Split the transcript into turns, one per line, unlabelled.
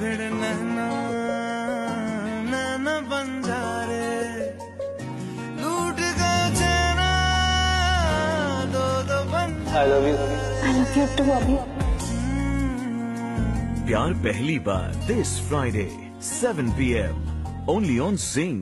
भिड़ नैना लूट
गए दो दो बंजारे। आई
प्यार पहली बार this Friday 7 PM only on Singh